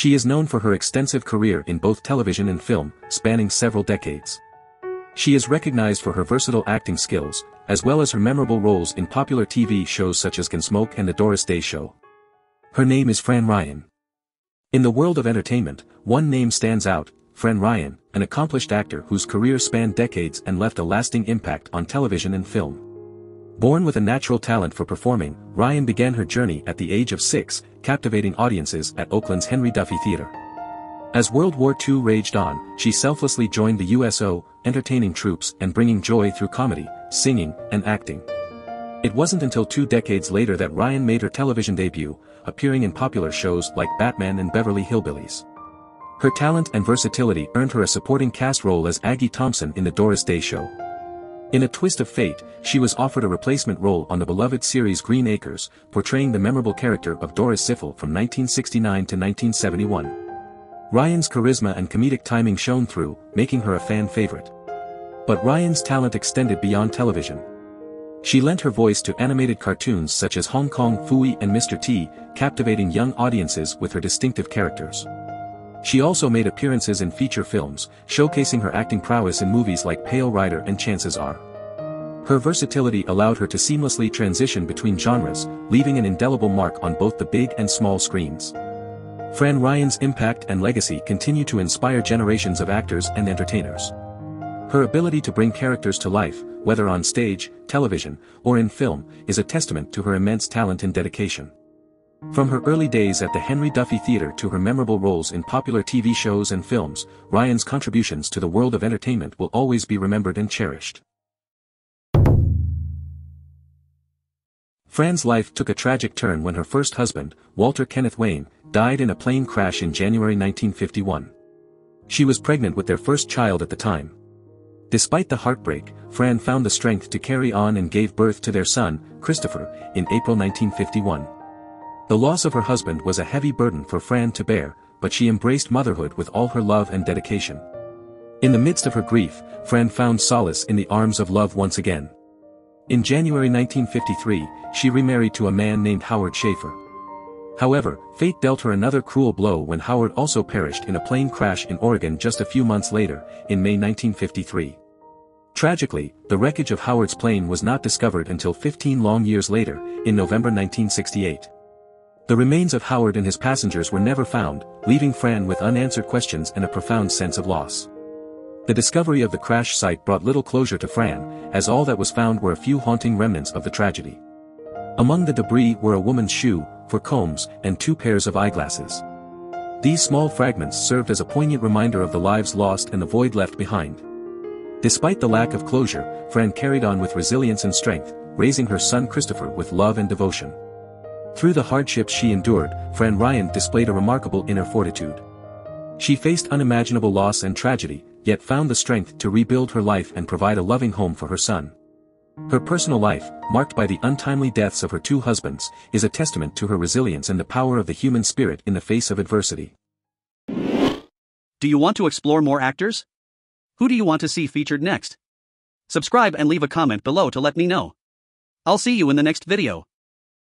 She is known for her extensive career in both television and film, spanning several decades. She is recognized for her versatile acting skills, as well as her memorable roles in popular TV shows such as Gunsmoke and The Doris Day Show. Her name is Fran Ryan. In the world of entertainment, one name stands out, Fran Ryan, an accomplished actor whose career spanned decades and left a lasting impact on television and film. Born with a natural talent for performing, Ryan began her journey at the age of six, captivating audiences at Oakland's Henry Duffy Theater. As World War II raged on, she selflessly joined the USO, entertaining troops and bringing joy through comedy, singing, and acting. It wasn't until two decades later that Ryan made her television debut, appearing in popular shows like Batman and Beverly Hillbillies. Her talent and versatility earned her a supporting cast role as Aggie Thompson in The Doris Day Show. In a twist of fate, she was offered a replacement role on the beloved series Green Acres, portraying the memorable character of Doris Ziffel from 1969 to 1971. Ryan's charisma and comedic timing shone through, making her a fan favorite. But Ryan's talent extended beyond television. She lent her voice to animated cartoons such as Hong Kong Phooey and Mr. T, captivating young audiences with her distinctive characters. She also made appearances in feature films, showcasing her acting prowess in movies like Pale Rider and Chances Are. Her versatility allowed her to seamlessly transition between genres, leaving an indelible mark on both the big and small screens. Fran Ryan's impact and legacy continue to inspire generations of actors and entertainers. Her ability to bring characters to life, whether on stage, television, or in film, is a testament to her immense talent and dedication. From her early days at the Henry Duffy Theater to her memorable roles in popular TV shows and films, Ryan's contributions to the world of entertainment will always be remembered and cherished. Fran's life took a tragic turn when her first husband, Walter Kenneth Wayne, died in a plane crash in January 1951. She was pregnant with their first child at the time. Despite the heartbreak, Fran found the strength to carry on and gave birth to their son, Christopher, in April 1951. The loss of her husband was a heavy burden for Fran to bear, but she embraced motherhood with all her love and dedication. In the midst of her grief, Fran found solace in the arms of love once again. In January 1953, she remarried to a man named Howard Schaefer. However, fate dealt her another cruel blow when Howard also perished in a plane crash in Oregon just a few months later, in May 1953. Tragically, the wreckage of Howard's plane was not discovered until 15 long years later, in November 1968. The remains of Howard and his passengers were never found, leaving Fran with unanswered questions and a profound sense of loss. The discovery of the crash site brought little closure to Fran, as all that was found were a few haunting remnants of the tragedy. Among the debris were a woman's shoe, four combs, and two pairs of eyeglasses. These small fragments served as a poignant reminder of the lives lost and the void left behind. Despite the lack of closure, Fran carried on with resilience and strength, raising her son Christopher with love and devotion. Through the hardships she endured, Fran Ryan displayed a remarkable inner fortitude. She faced unimaginable loss and tragedy, yet found the strength to rebuild her life and provide a loving home for her son. Her personal life, marked by the untimely deaths of her two husbands, is a testament to her resilience and the power of the human spirit in the face of adversity. Do you want to explore more actors? Who do you want to see featured next? Subscribe and leave a comment below to let me know. I'll see you in the next video.